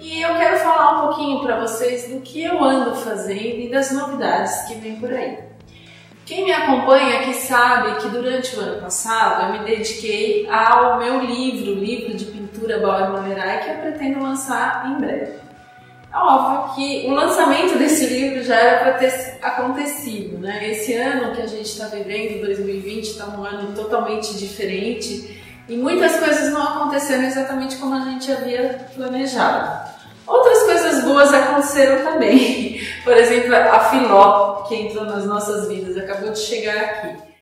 e eu quero falar um pouquinho para vocês do que eu ando fazendo e das novidades que vem por aí. Quem me acompanha aqui sabe que durante o ano passado eu me dediquei ao meu livro, livro de pintura Bauer Monerai, que eu pretendo lançar em breve. É óbvio que o lançamento desse livro já era para ter acontecido, né? Esse ano que a gente está vivendo, 2020, está um ano totalmente diferente e muitas coisas não aconteceram exatamente como a gente havia planejado. Outras coisas boas aconteceram também. Por exemplo, a Filó, que entrou nas nossas vidas, acabou de chegar aqui.